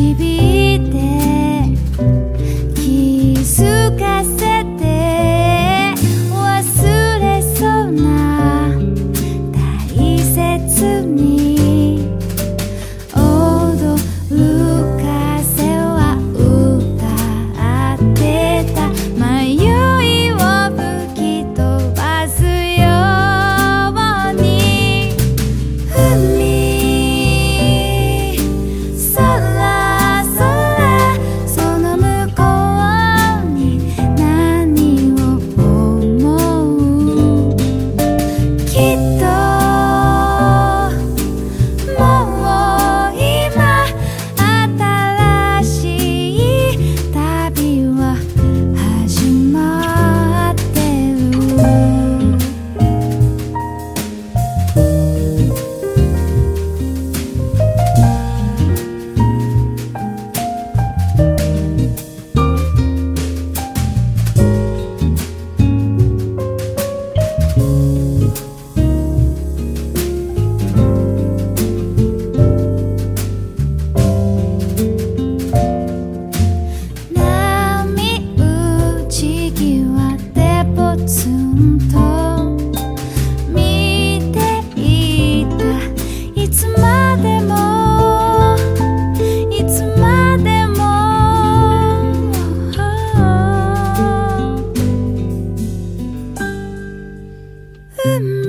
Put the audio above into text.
TV. mm -hmm.